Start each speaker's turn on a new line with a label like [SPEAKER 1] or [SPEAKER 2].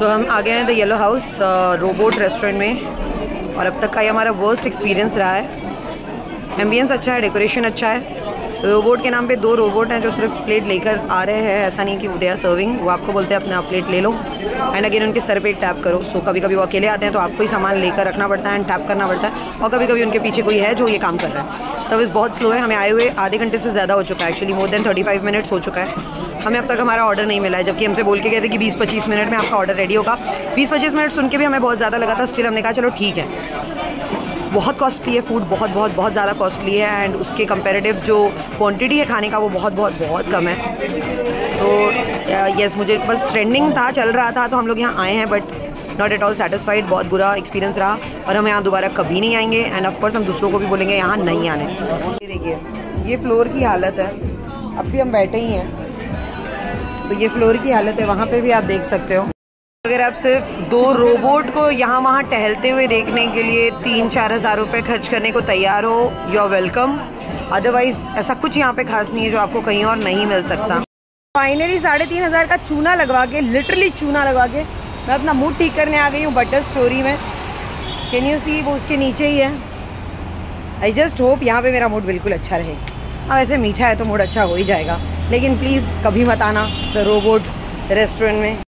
[SPEAKER 1] सो so, हम आ गए हैं the yellow house robot restaurant में। और अब तक का ये हमारा वर्स्ट एक्सपीरियंस रहा है। एम्बियंस अच्छा है डेकोरेशन अच्छा है। रोबोट के नाम पे दो रोबोट हैं जो सिर्फ़ प्लेट लेकर आ रहे हैं। ऐसा नहीं कि दे आर सर्विंग वो आपको बोलते हैं अपने आप प्लेट ले लो। एंड अगेन उनके सर पे टैप करो। सो so, कभी कभी वो अकेले आते हैं तो आपको ही सामान लेकर रखना पड़ता है एंड टैप करना पड़ता है। और कभी कभी उनके पीछे कोई है जो ये काम कर रहा है। सर्विस बहुत स्लो है। हमें आए हुए आधे घंटे से ज़्यादा हो चुका है। Actually more than thirty five minutes हो चुका है। हमें अब तक हमारा ऑर्डर नहीं मिला है। जबकि हमसे बोल के गए थे कि बीस पच्चीस मिनट में आपका ऑर्डर रेडी होगा। बीस पच्चीस मिनट सुन के भी हमें बहुत ज़्यादा लगा था। स्टिल हमने कहा चलो ठीक है। बहुत कॉस्टली है फ़ूड बहुत बहुत बहुत ज़्यादा कॉस्टली है एंड उसके कंपेरेटिव जो क्वांटिटी है खाने का वो बहुत बहुत बहुत कम है। So so, yes uh, yes, मुझे बस ट्रेंडिंग था चल रहा था तो हम लोग यहाँ आए हैं but not at all satisfied बहुत बुरा एक्सपीरियंस रहा और हम यहाँ दोबारा कभी नहीं आएँगे एंड ऑफकोर्स हम दूसरों को भी बोलेंगे यहाँ नहीं आने। ये देखिए ये फ्लोर की हालत है अब भी हम बैठे ही हैं। सो ये फ्लोर की हालत है वहाँ पे भी आप देख सकते हो। अगर आप सिर्फ़ दो रोबोट को यहाँ वहाँ टहलते हुए देखने के लिए तीन चार हज़ार रुपये खर्च करने को तैयार हो यू आर वेलकम अदरवाइज़ ऐसा कुछ यहाँ पे खास नहीं है जो आपको कहीं और नहीं मिल सकता। फाइनली साढ़े तीन हज़ार का चूना लगवा के लिटरली चूना लगवा के, मैं अपना मूड ठीक करने आ गई हूँ बटर स्टोरी में। कैन यू सी वो उसके नीचे ही है? आई जस्ट होप यहाँ पे मेरा मूड बिल्कुल अच्छा रहे। हाँ वैसे मीठा है तो मूड अच्छा हो ही जाएगा। लेकिन प्लीज़ कभी मत आना द रोबोट रेस्टोरेंट में।